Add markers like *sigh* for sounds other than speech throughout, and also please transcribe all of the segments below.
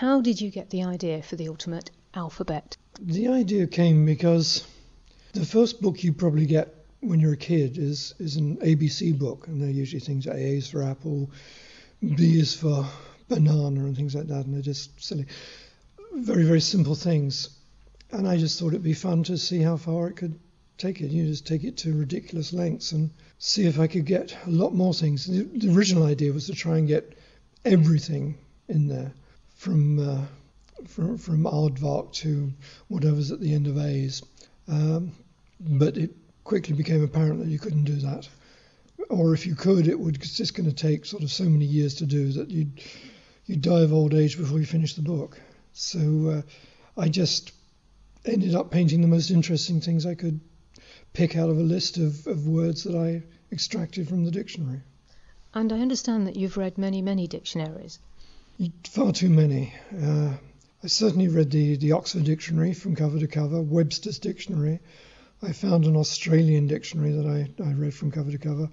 How did you get the idea for the ultimate alphabet? The idea came because the first book you probably get when you're a kid is is an ABC book, and they're usually things A is for apple, B is for banana, and things like that, and they're just silly, very very simple things. And I just thought it'd be fun to see how far it could take it. You just take it to ridiculous lengths and see if I could get a lot more things. The, the original idea was to try and get everything in there from uh, from, from aardvark to whatever's at the end of A's. Um, but it quickly became apparent that you couldn't do that. Or if you could, it was just going to take sort of so many years to do that you'd you'd die of old age before you finish the book. So uh, I just ended up painting the most interesting things I could pick out of a list of, of words that I extracted from the dictionary. And I understand that you've read many, many dictionaries. Far too many. Uh, I certainly read the, the Oxford Dictionary from cover to cover, Webster's Dictionary. I found an Australian dictionary that I, I read from cover to cover.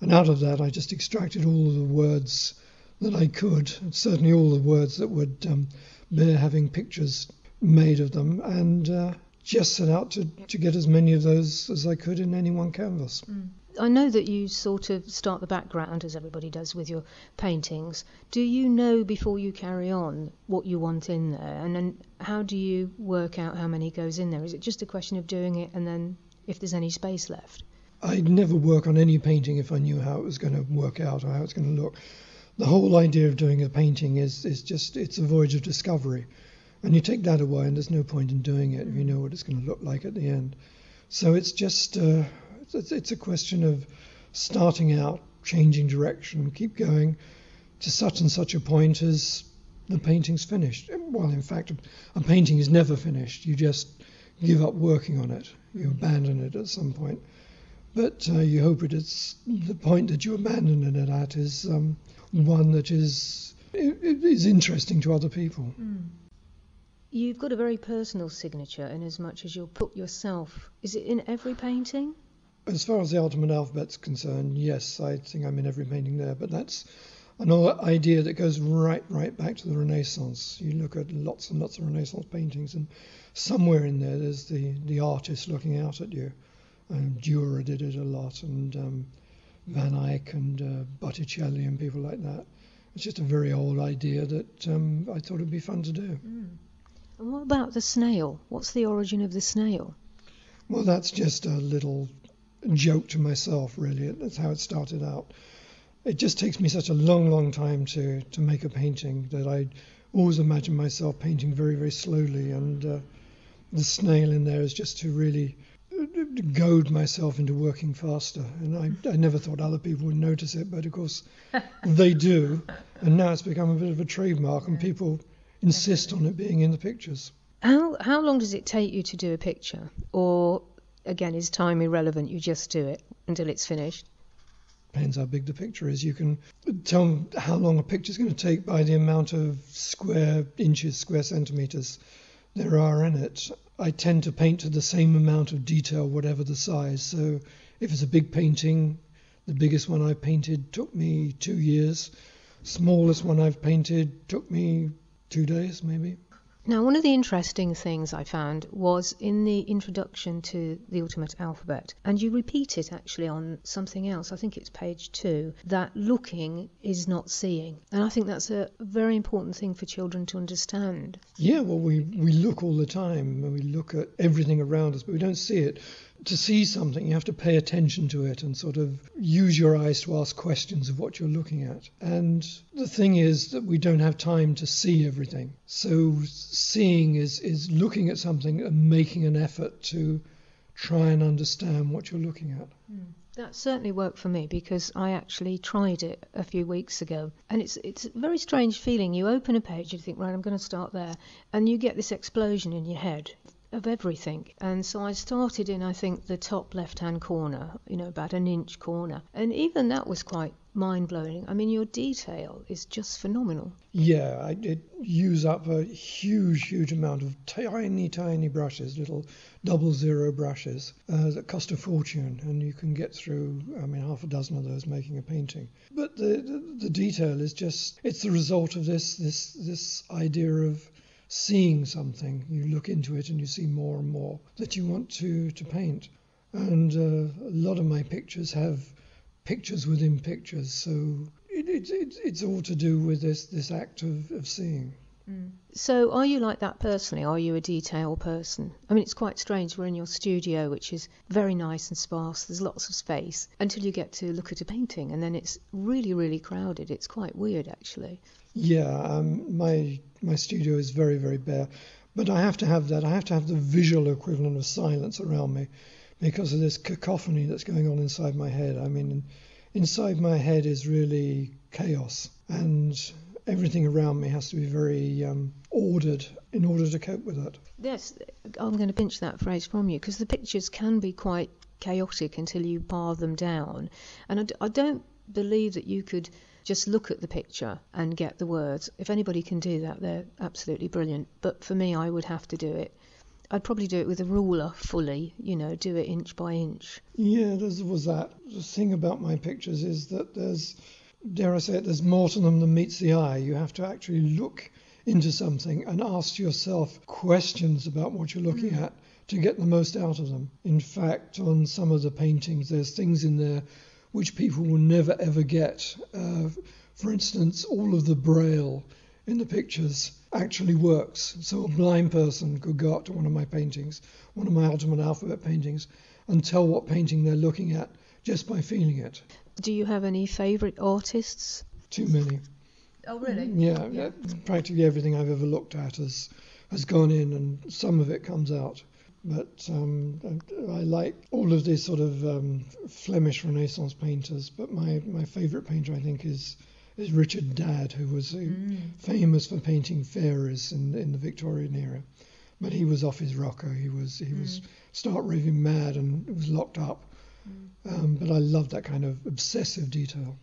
And out of that, I just extracted all the words that I could, certainly all the words that would um, bear having pictures made of them, and uh, just set out to, to get as many of those as I could in any one canvas. Mm. I know that you sort of start the background, as everybody does with your paintings. Do you know before you carry on what you want in there? And then how do you work out how many goes in there? Is it just a question of doing it and then if there's any space left? I'd never work on any painting if I knew how it was going to work out or how it's going to look. The whole idea of doing a painting is, is just it's a voyage of discovery. And you take that away, and there's no point in doing it if you know what it's going to look like at the end. So it's just uh, it's, it's a question of starting out, changing direction, keep going to such and such a point as the painting's finished. Well, in fact, a painting is never finished. You just give up working on it. You abandon it at some point. But uh, you hope it is the point that you abandon it at is um, one that is is interesting to other people. Mm. You've got a very personal signature in as much as you'll put yourself. Is it in every painting? As far as the ultimate alphabet's concerned, yes, I think I'm in every painting there. But that's another idea that goes right, right back to the Renaissance. You look at lots and lots of Renaissance paintings, and somewhere in there, there's the the artist looking out at you. Um, Dürer did it a lot, and um, Van Eyck and uh, Botticelli and people like that. It's just a very old idea that um, I thought it'd be fun to do. Mm. And what about the snail? What's the origin of the snail? Well, that's just a little joke to myself, really. That's how it started out. It just takes me such a long, long time to, to make a painting that I always imagine myself painting very, very slowly. And uh, the snail in there is just to really goad myself into working faster. And I, I never thought other people would notice it, but of course *laughs* they do. And now it's become a bit of a trademark, and people insist on it being in the pictures. How how long does it take you to do a picture? Or again, is time irrelevant? You just do it until it's finished. Depends how big the picture is. You can tell how long a picture is going to take by the amount of square inches, square centimeters there are in it. I tend to paint to the same amount of detail, whatever the size. So if it's a big painting, the biggest one I painted took me two years. Smallest one I've painted took me two days, maybe. Now, one of the interesting things I found was in the introduction to the Ultimate Alphabet, and you repeat it actually on something else, I think it's page two, that looking is not seeing. And I think that's a very important thing for children to understand. Yeah, well, we, we look all the time, and we look at everything around us, but we don't see it to see something, you have to pay attention to it and sort of use your eyes to ask questions of what you're looking at. And the thing is that we don't have time to see everything. So seeing is, is looking at something and making an effort to try and understand what you're looking at. Mm. That certainly worked for me because I actually tried it a few weeks ago. And it's it's a very strange feeling. You open a page, you think, right, I'm going to start there, and you get this explosion in your head of everything. And so I started in, I think, the top left hand corner, you know, about an inch corner. And even that was quite mind blowing. I mean, your detail is just phenomenal. Yeah, I did use up a huge, huge amount of tiny, tiny brushes, little double zero brushes uh, that cost a fortune, and you can get through, I mean, half a dozen of those making a painting. But the, the, the detail is just, it's the result of this, this, this idea of seeing something. You look into it and you see more and more that you want to, to paint. And uh, a lot of my pictures have pictures within pictures, so it, it, it, it's all to do with this, this act of, of seeing. Mm. So, are you like that personally? Are you a detail person? I mean, it's quite strange. We're in your studio, which is very nice and sparse. There's lots of space until you get to look at a painting, and then it's really, really crowded. It's quite weird, actually. Yeah, um, my my studio is very, very bare, but I have to have that. I have to have the visual equivalent of silence around me because of this cacophony that's going on inside my head. I mean, inside my head is really chaos, and everything around me has to be very um, ordered in order to cope with that. Yes, I'm going to pinch that phrase from you because the pictures can be quite chaotic until you bar them down. And I d- I don't believe that you could just look at the picture and get the words. If anybody can do that, they're absolutely brilliant. But for me, I would have to do it. I'd probably do it with a ruler fully, you know, do it inch by inch. Yeah, there was that. The thing about my pictures is that there's dare I say it, there's more to them than meets the eye. You have to actually look into something and ask yourself questions about what you're looking mm. at to get the most out of them. In fact, on some of the paintings, there's things in there which people will never ever get. Uh, for instance, all of the braille in the pictures actually works. So a blind person could go up to one of my paintings, one of my ultimate alphabet paintings, and tell what painting they're looking at just by feeling it. Do you have any favourite artists? Too many. Oh, really? Yeah, yeah, practically everything I've ever looked at has has gone in, and some of it comes out. But um, I like all of these sort of um, Flemish Renaissance painters. But my, my favourite painter, I think, is is Richard Dadd, who was uh, mm. famous for painting fairies in in the Victorian era. But he was off his rocker. He was he mm. was start raving mad and was locked up. Mm. Um, but I love that kind of obsessive detail.